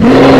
Yeah.